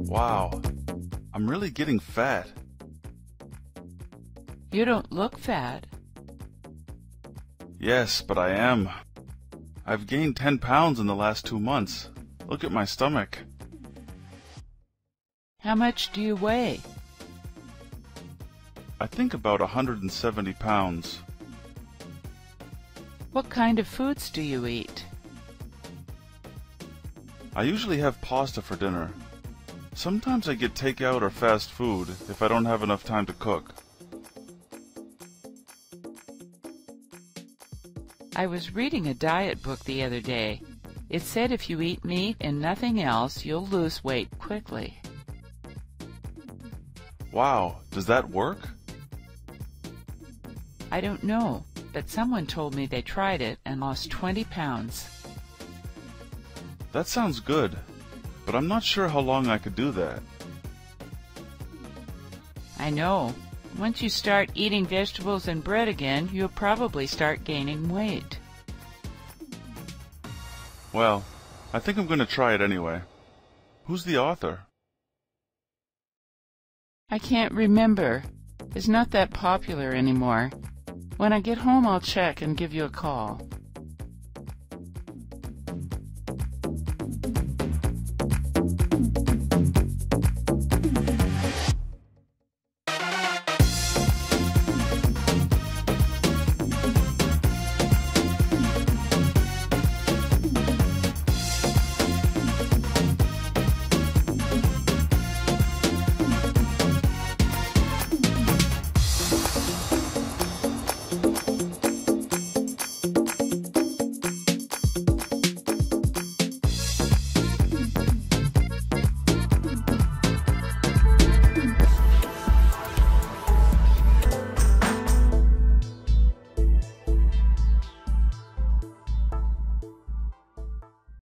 Wow, I'm really getting fat. You don't look fat. Yes, but I am. I've gained 10 pounds in the last two months. Look at my stomach. How much do you weigh? I think about 170 pounds. What kind of foods do you eat? I usually have pasta for dinner. Sometimes I get takeout or fast food if I don't have enough time to cook. I was reading a diet book the other day. It said if you eat meat and nothing else, you'll lose weight quickly. Wow, does that work? I don't know, but someone told me they tried it and lost 20 pounds. That sounds good, but I'm not sure how long I could do that. I know. Once you start eating vegetables and bread again, you'll probably start gaining weight. Well, I think I'm going to try it anyway. Who's the author? I can't remember. It's not that popular anymore. When I get home, I'll check and give you a call.